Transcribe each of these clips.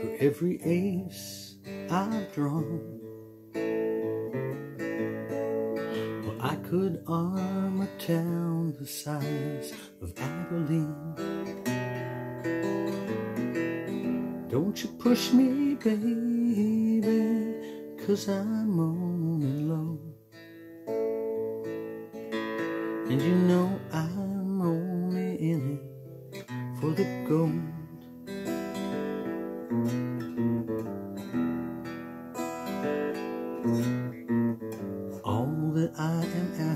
For every ace I've drawn. Well, I could arm a town the size of Abilene. Don't you push me, baby, cause I'm on and low. And you know I'm only in it for the gold.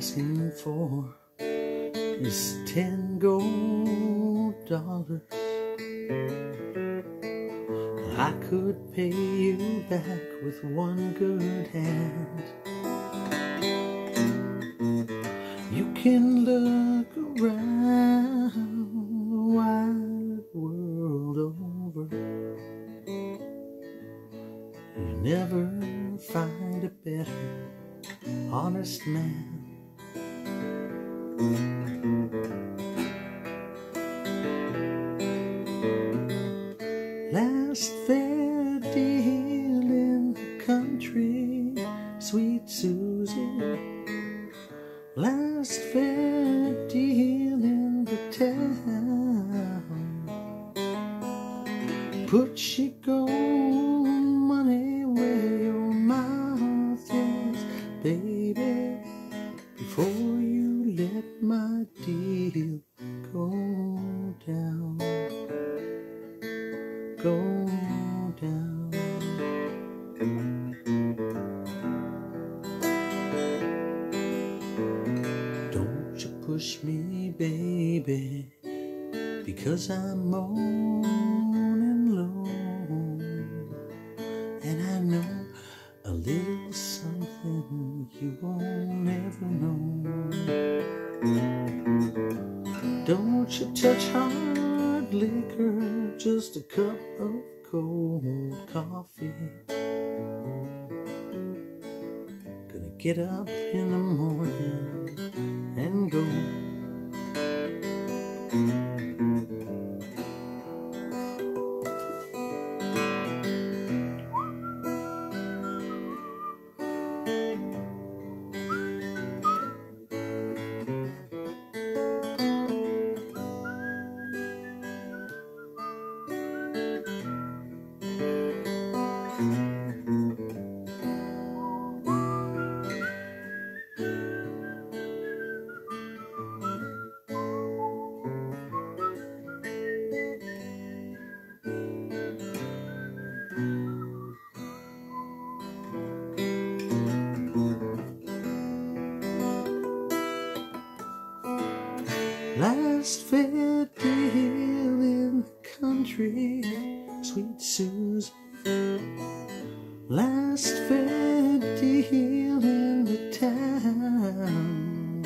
Asking for is ten gold dollars. I could pay you back with one good hand. You can look around the wide world over. You never find a better honest man. Sweet Susie. Last fair deal in the town. Put your gold money where your mouth is, baby, before you let my deal go baby, because I'm moaning low. And I know a little something you won't ever know. Don't you touch hard liquor, just a cup of cold coffee. Gonna get up in the morning and go. Last fair deal in the country, sweet Susan. Last fair deal in the town.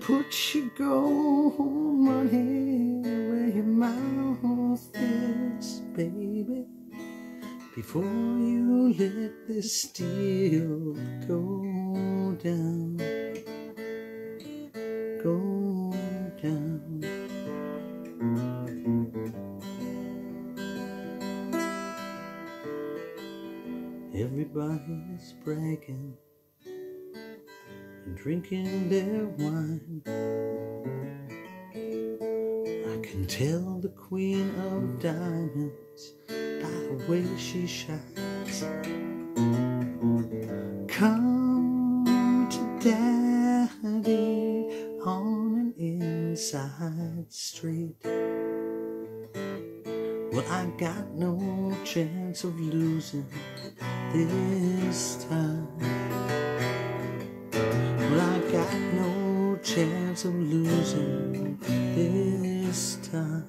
Put your gold money where your mouth is, baby, before you let this deal go down Everybody's bragging and drinking their wine. I can tell the queen of diamonds by the way she shines. Come to daddy on an inside street. Well, I got no chance of losing this time. Well, I got no chance of losing this time.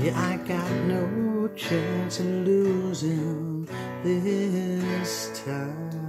Yeah, I got no chance of losing this time.